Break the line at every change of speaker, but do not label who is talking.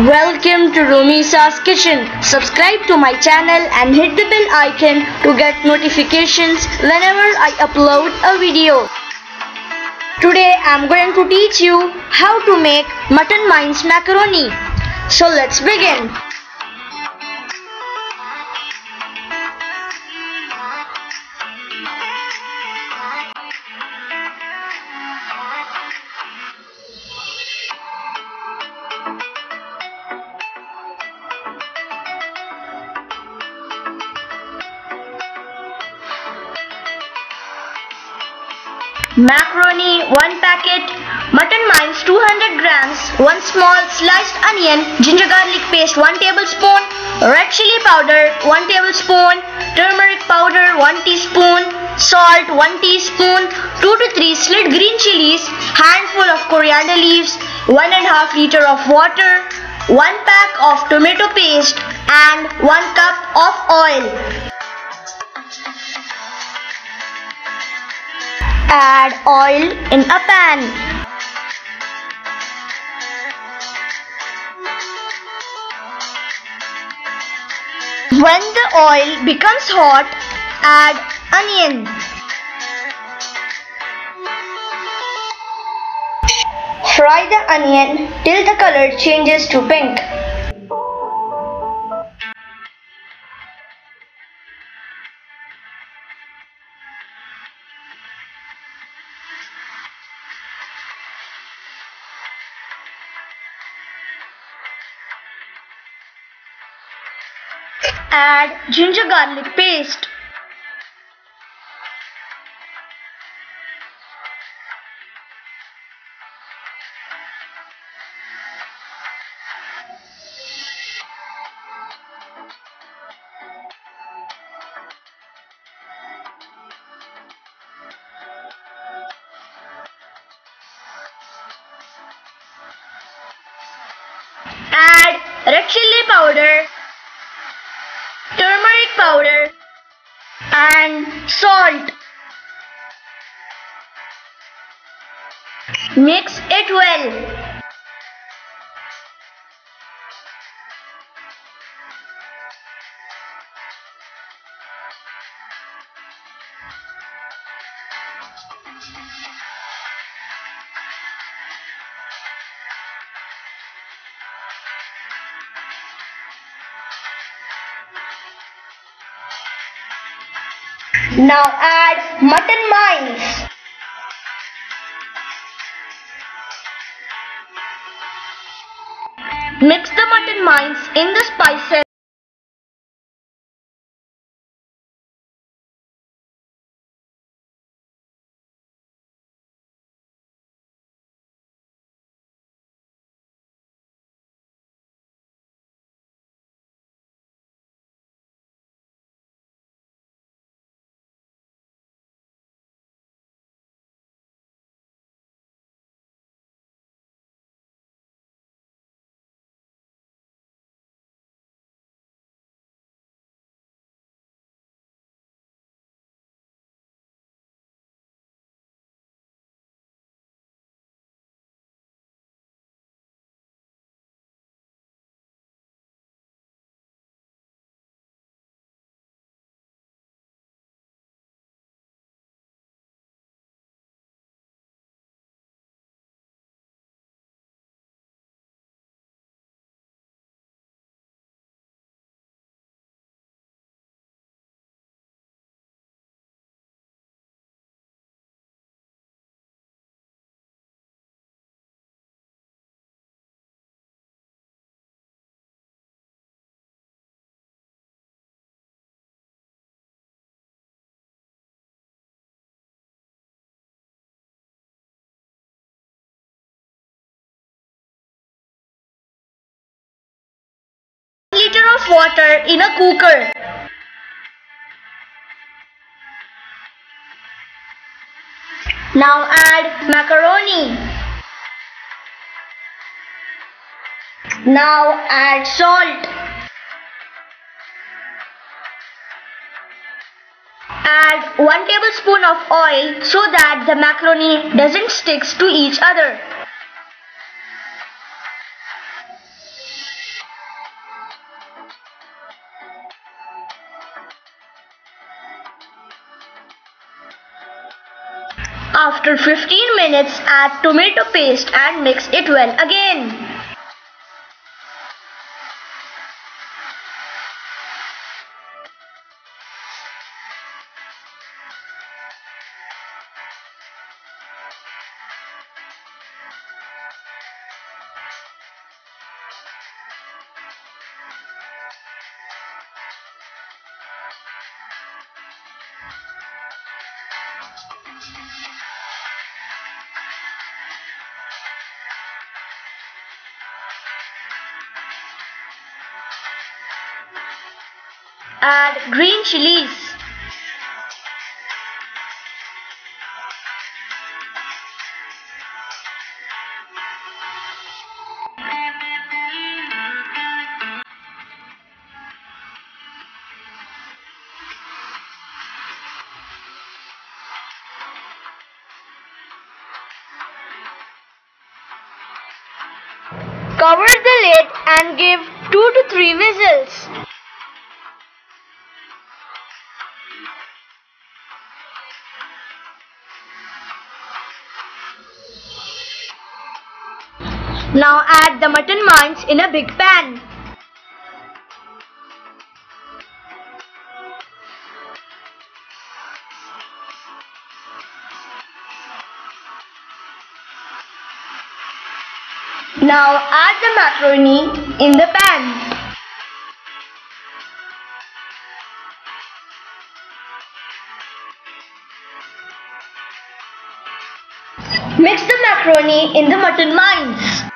Welcome to Romeesa's Kitchen. Subscribe to my channel and hit the bell icon to get notifications whenever I upload a video. Today I'm going to teach you how to make mutton mince macaroni. So let's begin. Macaroni 1 packet, mutton mince 200 grams, 1 small sliced onion, ginger garlic paste 1 tablespoon, red chili powder 1 tablespoon, turmeric powder 1 teaspoon, salt 1 teaspoon, 2 to 3 slit green chilies, handful of coriander leaves, 1 and half liter of water, 1 pack of tomato paste. And 1 cup of oil. Add oil in a pan. When the oil becomes hot, add onion. Fry the onion till the color changes to pink. Add ginger garlic paste. Add red chili powder, powder and salt. Mix it well. Now add mutton mince. Mix the mutton mince in the spices. Water in a cooker. Now add macaroni. Now add salt. Add 1 tablespoon of oil so that the macaroni doesn't stick to each other. After 15 minutes, add tomato paste and mix it well again. Add green chilies. Cover the lid and give 2 to 3 whistles. Now add the mutton mince in a big pan. Now add the macaroni in the pan. Mix the macaroni in the mutton mince.